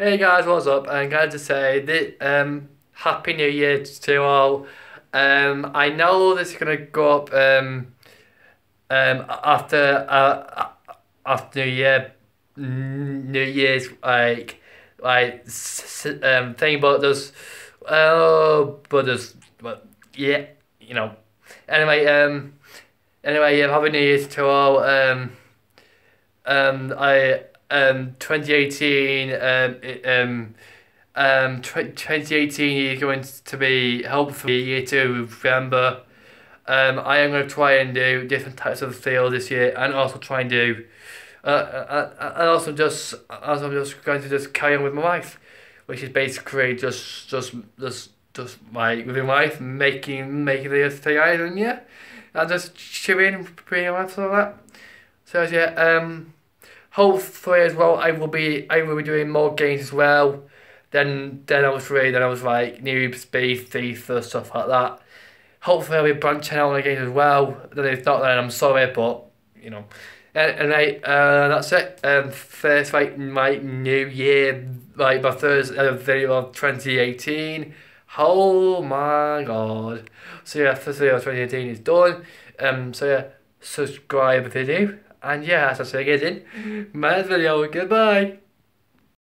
Hey guys, what's up? I'm glad to say that um, Happy New Year to all. Um, I know this is gonna go up um, um, after uh, after New Year, New Year's like like um thing, but there's oh, but there's but yeah, you know. Anyway, um, anyway, yeah, Happy New Year to all. Um, um, I um, 2018 um, um, um, 2018 is going to be hopefully year to remember. Um, I am going to try and do different types of field this year and also try and do uh, uh, uh, and also just also I'm just going to just carry on with my life, which is basically just just just just my life making making the thing island yeah, and just chilling pretty much all that. So yeah um hopefully as well I will be I will be doing more games as well. Then then I was really then I was like Noob, Speed, Thief, stuff like that. Hopefully I'll be branching out on the as well. Then if not then I'm sorry but you know. And, and I, uh, that's it. Um, first like my new year, like my first uh, video of 2018. Oh my god. So yeah, first video of 2018 is done. Um, so yeah, subscribe do. And yeah, as I say again, my video. Goodbye.